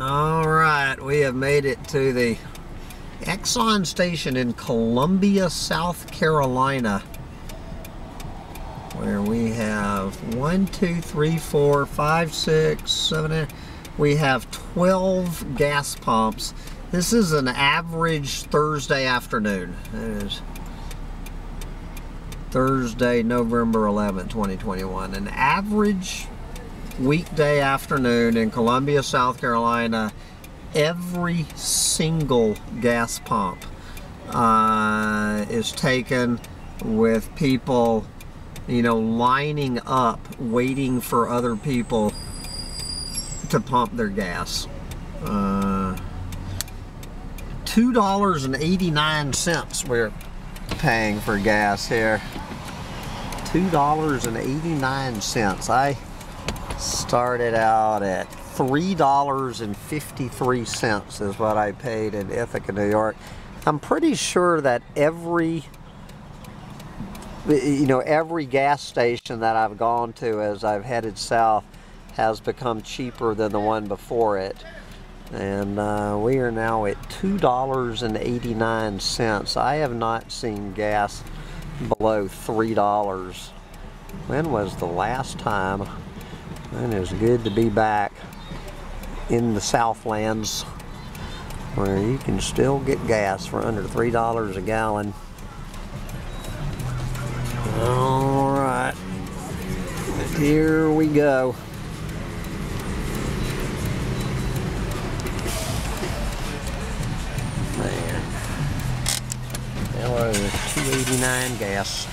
All right, we have made it to the Exxon station in Columbia, South Carolina, where we have one, two, three, four, five, six, seven, eight. We have 12 gas pumps. This is an average Thursday afternoon. It is Thursday, November 11, 2021. An average weekday afternoon in Columbia, South Carolina, every single gas pump uh, is taken with people, you know, lining up, waiting for other people to pump their gas. Uh, $2.89 we're paying for gas here. $2.89. I started out at $3.53 is what I paid in Ithaca, New York. I'm pretty sure that every you know every gas station that I've gone to as I've headed south has become cheaper than the one before it. And uh, we are now at $2.89 I have not seen gas below $3 when was the last time and it's good to be back in the Southlands where you can still get gas for under $3 a gallon. All right, here we go. Man, hello, 289 gas.